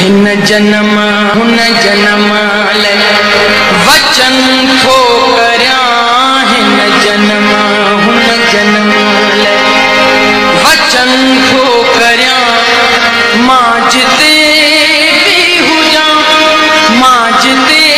हिन जनम, हुन जनम वचन थो करियाँ हिन जनम, हुन जनम वचन थो करियाँ, माँ जिते बि हुजां माँ जिते